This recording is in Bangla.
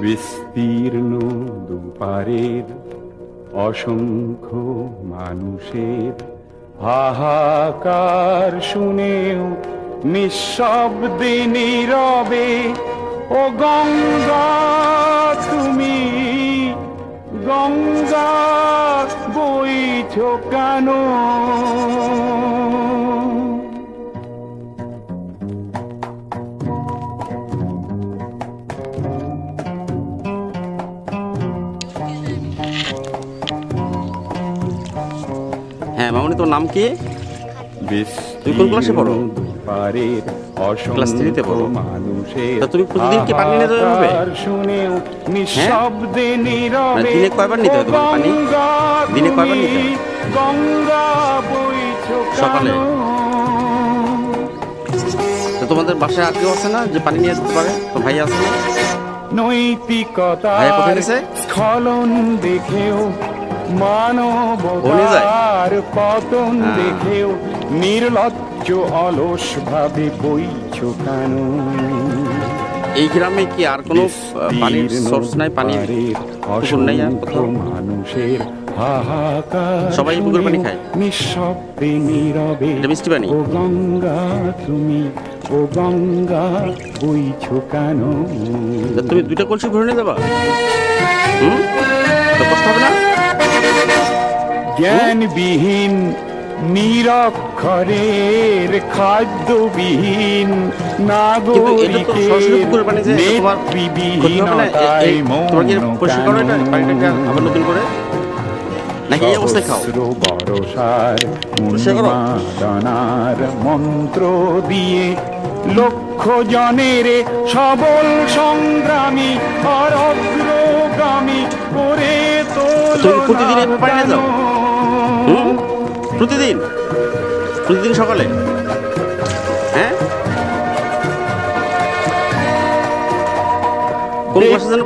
বিস্তীর্ণ দুপারের অসংখ্য মানুষের হাহাকার শুনেও নিঃশব্দে নীরবে ও গঙ্গা তুমি গঙ্গা বইছ কেন হ্যাঁ মামনি তোর নাম কি তুমি কোন ক্লাসে পড়ো? পড়ো। অসংখ্য মানুষের তুমি প্রতিদিন কি পানি নিয়ে হবে? শুনেও নিঃশব্দে নীরবে মানে দিনে কয়বার নিতে হয় তোমার পানি? দিনে কয়বার নিতে হয়? গঙ্গা বইছ সকালে? তো তোমাদের বাসায় আর কেউ আছে না যে পানি নিয়ে আসতে পারে তো ভাই আছে না গেছে? স্খলন দেখেও? মানবতার পতন হ্যাঁ। দেখেও নির্লজ্জ অলস ভাবে বইছ কেন? এই গ্রামে কি আর কোনো পানির সোর্স নাই? পানির পুকুর নাই আর কোথাও? মানুষের সবাই পুকুর পানি খায়? নিঃশব্দে নীরবে মিষ্টি পানি? ও গঙ্গা তুমি ও গঙ্গা বইছ কেন? তুমি দুইটা কলসি ঘুরে নিয়ে যাবা। হুম? তো কষ্ট হবে না? জ্ঞানবিহীন নিরক্ষরের খাদ্যবিহীন কিন্তু এটা তো সরাসরি পুকুরের পানি যে তোমার ক্ষতি হবে না? এ- নেত্রবিহীনতায় এই- তোমার কি মৌন পরিষ্কার করো এটা? পানিটাকে আবার নতুন করে? নাকি এই অবস্থায় খাও? সহস্র বরসার উন্মাদনার মন্ত্র দিয়ে লক্ষ জনের সবল সংগ্রামী আর অগ্রগামী করে তো প্রতিদিন হুম? প্রতিদিন? প্রতিদিন সকালে? হ্যাঁ? কোন ক্লাসে যেন